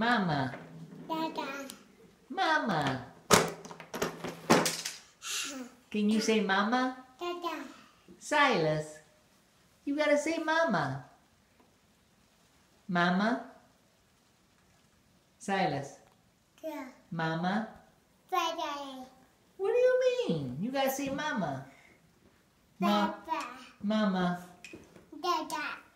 Mama. Dada. Mama. Can you say mama? Dada. Silas. You gotta say mama. Mama. Silas. Yeah. Mama. Dada. What do you mean? You gotta say mama. Ma Dada. mama. Dada.